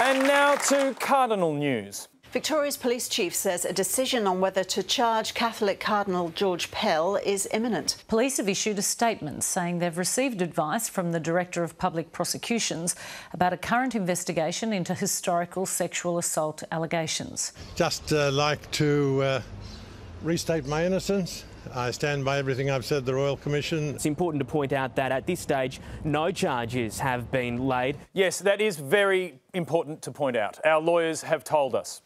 And now to Cardinal news. Victoria's police chief says a decision on whether to charge Catholic Cardinal George Pell is imminent. Police have issued a statement saying they've received advice from the Director of Public Prosecutions about a current investigation into historical sexual assault allegations. Just uh, like to uh, restate my innocence. I stand by everything I've said the Royal Commission. It's important to point out that at this stage, no charges have been laid. Yes, that is very important to point out. Our lawyers have told us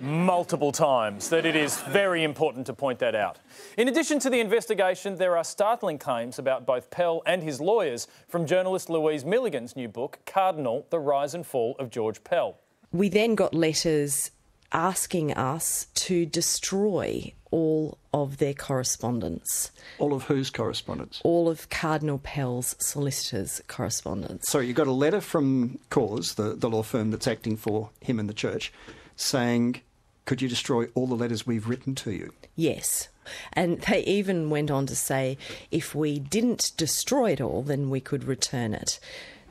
multiple times that it is very important to point that out. In addition to the investigation, there are startling claims about both Pell and his lawyers from journalist Louise Milligan's new book, Cardinal The Rise and Fall of George Pell. We then got letters asking us to destroy all of their correspondence. All of whose correspondence? All of Cardinal Pell's solicitors' correspondence. So you got a letter from Corrs, the, the law firm that's acting for him and the church, saying, Could you destroy all the letters we've written to you? Yes. And they even went on to say if we didn't destroy it all, then we could return it.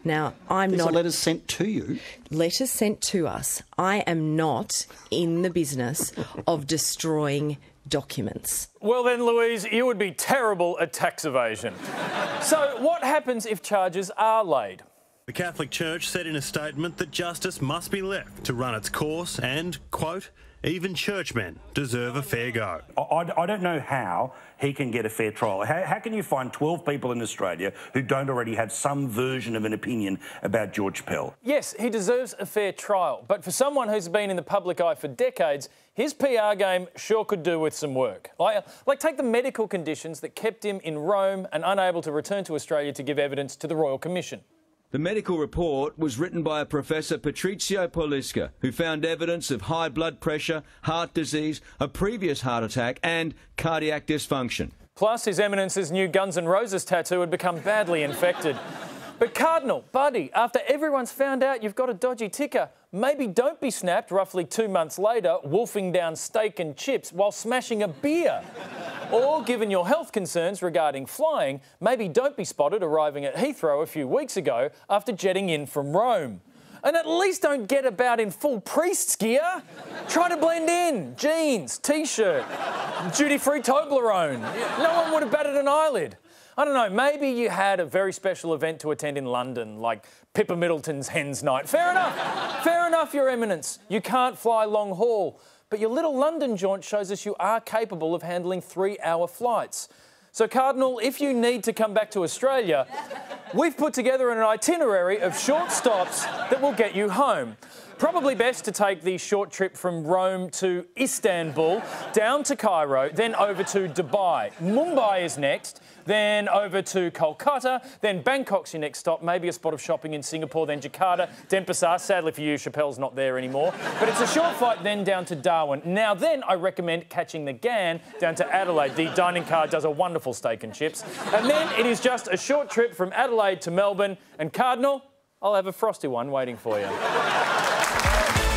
Now, I'm These not. are letters sent to you. Letters sent to us. I am not in the business of destroying documents. Well, then, Louise, you would be terrible at tax evasion. so, what happens if charges are laid? The Catholic Church said in a statement that justice must be left to run its course and, quote, even churchmen deserve a fair go. I, I, don't know how he can get a fair trial. How, how, can you find 12 people in Australia who don't already have some version of an opinion about George Pell? Yes, he deserves a fair trial. But for someone who's been in the public eye for decades, his PR game sure could do with some work. Like, like take the medical conditions that kept him in Rome and unable to return to Australia to give evidence to the Royal Commission. The medical report was written by a Professor Patrizio Polisca, who found evidence of high blood pressure, heart disease, a previous heart attack, and cardiac dysfunction. Plus, His Eminence's new Guns N' Roses tattoo had become badly infected. But Cardinal, buddy, after everyone's found out you've got a dodgy ticker, maybe don't be snapped roughly two months later, wolfing down steak and chips while smashing a beer. Or, given your health concerns regarding flying, maybe don't be spotted arriving at Heathrow a few weeks ago after jetting in from Rome. And at least don't get about in full priest's gear. Try to blend in. Jeans, t-shirt, duty-free Toblerone. No one would have batted an eyelid. I don't know, maybe you had a very special event to attend in London, like Pippa Middleton's Hens Night. Fair enough. Fair enough, Your Eminence. You can't fly long haul. But your little London jaunt shows us you are capable of handling three hour flights. So, Cardinal, if you need to come back to Australia, we've put together an itinerary of short stops that will get you home. Probably best to take the short trip from Rome to Istanbul, down to Cairo, then over to Dubai. Mumbai is next, then over to Kolkata, then Bangkok's your next stop, maybe a spot of shopping in Singapore, then Jakarta, Denpasar. Sadly for you, Schapelle's not there anymore. But it's a short flight then down to Darwin. Now then, I recommend catching the Ghan down to Adelaide. The dining car does a wonderful steak and chips. And then it is just a short trip from Adelaide to Melbourne. And Cardinal, I'll have a frosty one waiting for you. Woo!